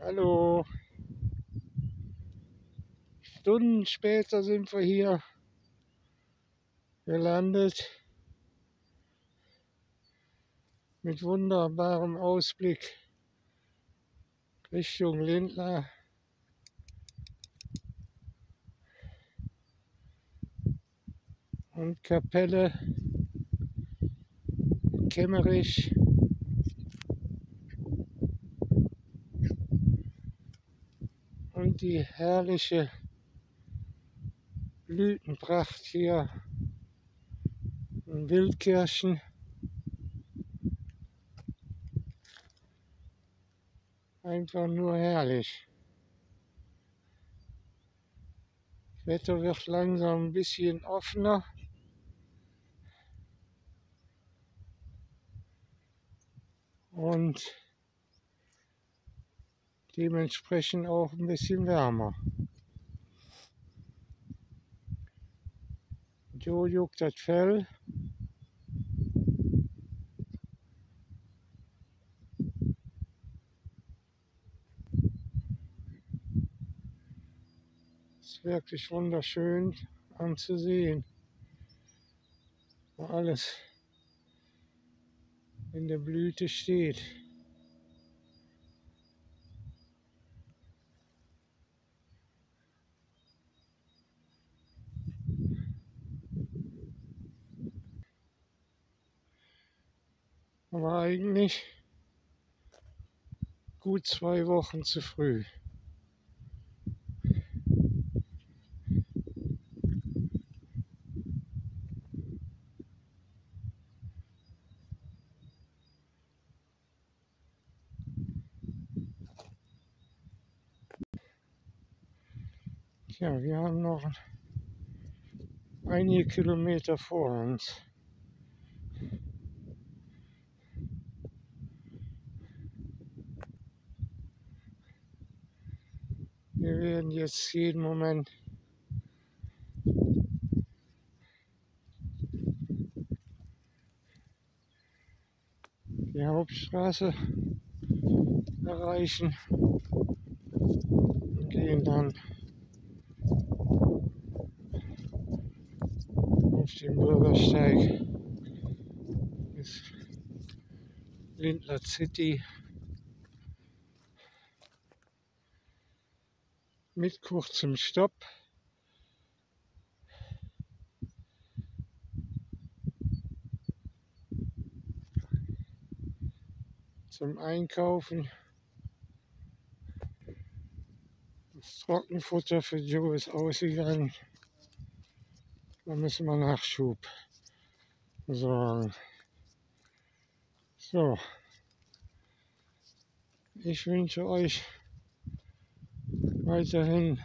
Hallo. Stunden später sind wir hier gelandet. Mit wunderbarem Ausblick Richtung Lindner. Und Kapelle Kemmerich. Und die herrliche Blütenpracht hier in Wildkirchen. Einfach nur herrlich. Das Wetter wird langsam ein bisschen offener. Und dementsprechend auch ein bisschen wärmer. So juckt das Fell. ist wirklich wunderschön anzusehen. Wo alles in der Blüte steht. Aber eigentlich gut zwei Wochen zu früh. Ja, wir haben noch einige Kilometer vor uns. Wir werden jetzt jeden Moment die Hauptstraße erreichen und gehen dann auf den Bürgersteig bis Lindler City mit kurzem Stopp. Zum Einkaufen. Das Trockenfutter für Joe ist ausgegangen. Da müssen wir Nachschub sorgen. So. Ich wünsche euch weiterhin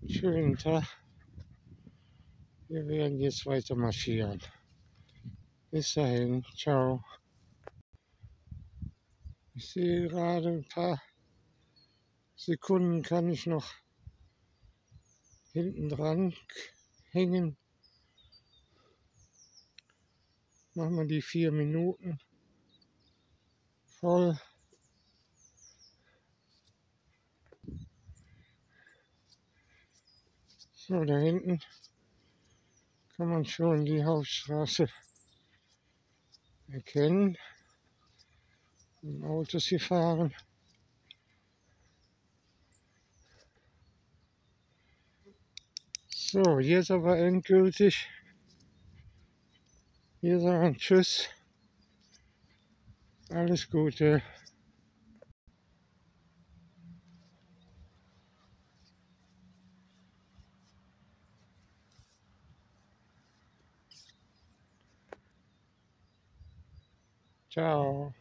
einen schönen Tag. Wir werden jetzt weiter marschieren. Bis dahin, ciao. Ich sehe gerade ein paar Sekunden kann ich noch hinten dran hängen. Machen wir die vier Minuten voll. So, da hinten kann man schon die Hauptstraße erkennen. Autos hier fahren. So, jetzt aber endgültig. Wir sagen Tschüss. Alles Gute. Ciao.